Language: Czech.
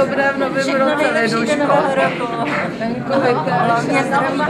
dobré v novém roce, Liduško. nového roku. Venku, venku, Hlavně zdraví.